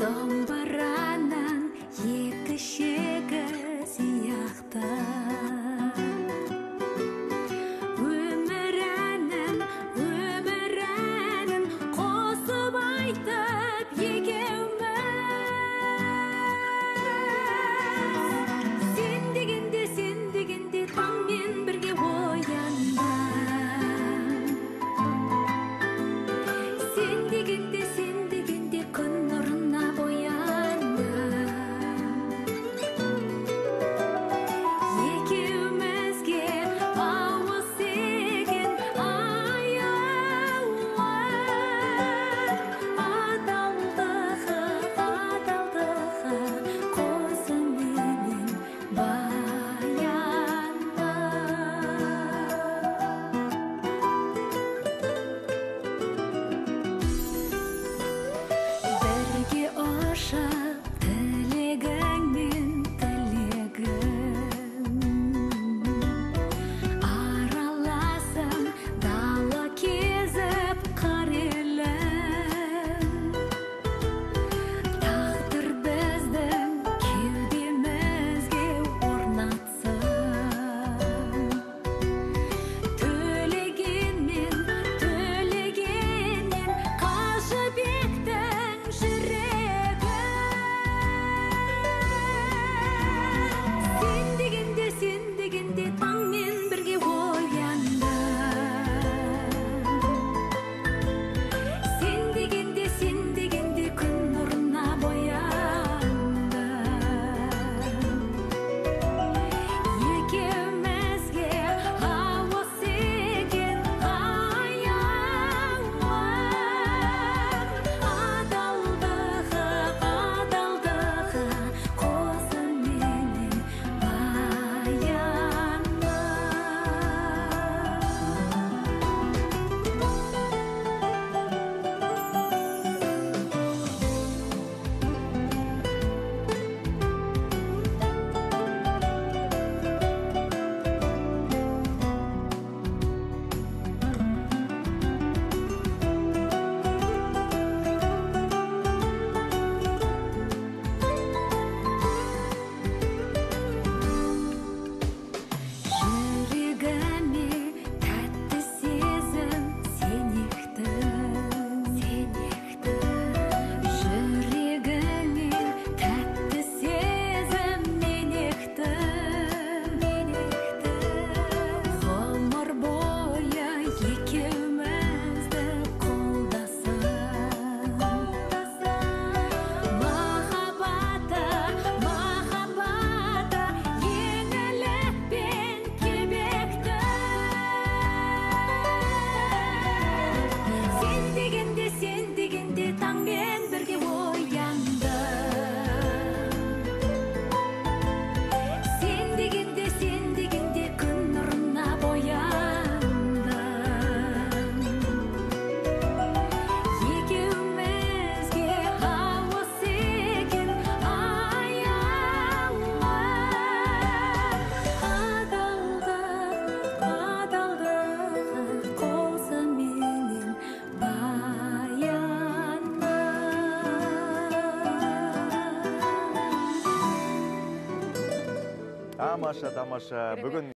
dum тамаша тамаша бүгін